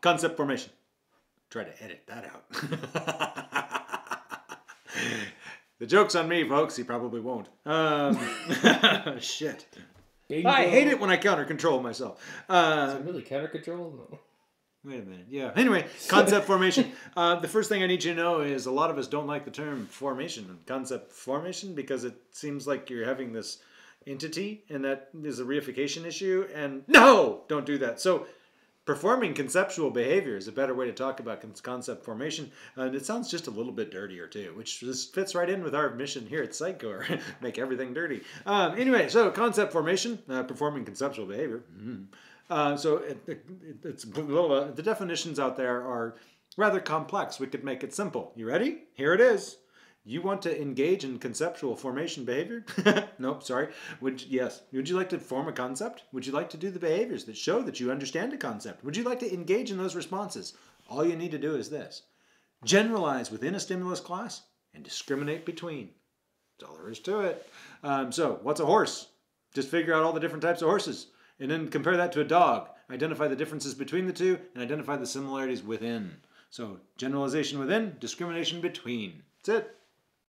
concept formation. Try to edit that out. the joke's on me, folks. He probably won't. Um, shit. I hate it when I counter control myself. Uh, Is it really counter control? No. Wait a minute. Yeah. Anyway, concept formation. Uh, the first thing I need you to know is a lot of us don't like the term formation, and concept formation, because it seems like you're having this entity and that is a reification issue. And no, don't do that. So, performing conceptual behavior is a better way to talk about concept formation. And it sounds just a little bit dirtier too, which just fits right in with our mission here at PsychCore make everything dirty. Um, anyway, so concept formation, uh, performing conceptual behavior. Mhm. Uh, so it, it, it's the definitions out there are rather complex. We could make it simple. You ready? Here it is. You want to engage in conceptual formation behavior? nope, sorry. Would yes. Would you like to form a concept? Would you like to do the behaviors that show that you understand a concept? Would you like to engage in those responses? All you need to do is this: generalize within a stimulus class and discriminate between. That's all there is to it. Um, so, what's a horse? Just figure out all the different types of horses and then compare that to a dog. Identify the differences between the two and identify the similarities within. So, generalization within, discrimination between. That's it.